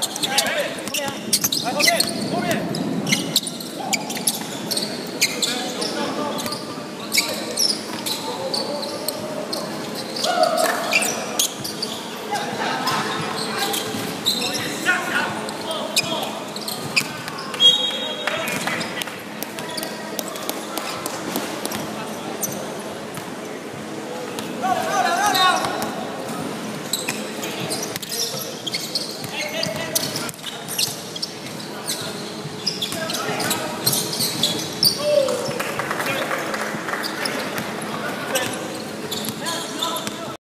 来后面后面